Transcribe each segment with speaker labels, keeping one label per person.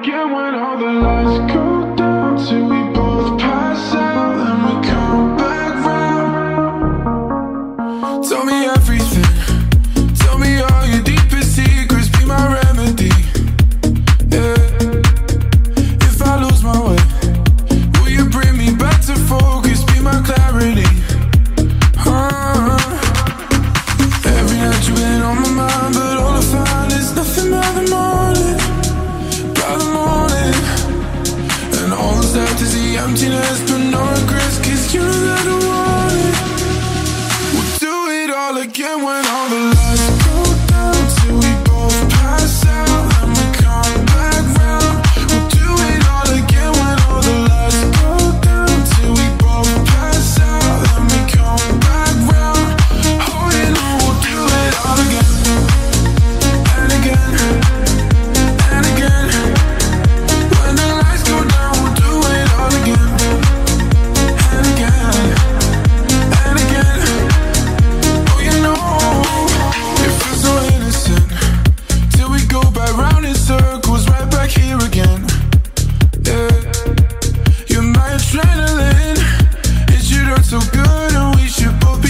Speaker 1: again when all the lights go down to we emptiness, but no regrets, cause you're want it. We'll do it all again when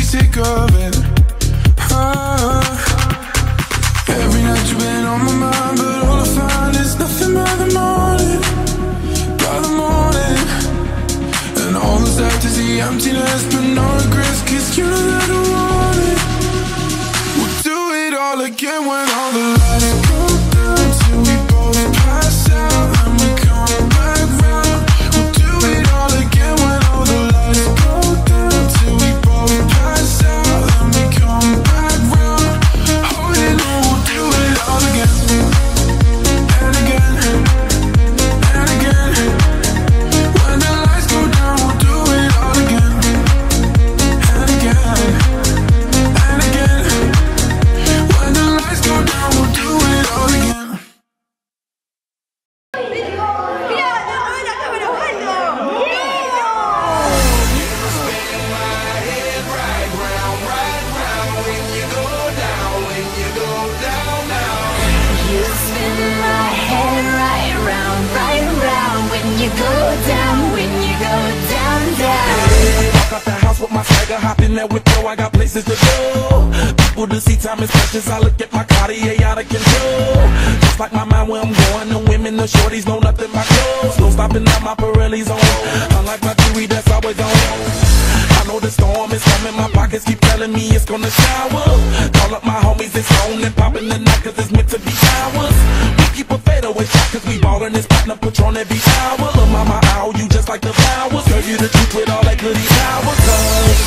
Speaker 1: sick of it. Ah, every night you've been on my mind, but all I find is nothing by the morning, by the morning. And all that's left is the emptiness, but no regrets, cause you're there to want it. We'll do it all again when all down, when you go down, down.
Speaker 2: Walk out the house with my swagger, hop in that window, I got places to go. People to see, time is precious. I look at my Cartier out of control. Just like my mind where I'm going, the women, the shorties know nothing but clothes. No stopping at my Pirelli's on. Unlike my jewelry, that's always on. I know the storm is coming, my pockets keep telling me it's gonna shower. Call up my homies, it's on and popping the night, cause it's meant to be ours. We keep a fadeaway shot, cause we ballin' this platinum patron every hour like the flowers. Girl, you the truth with all that goody power. Cause.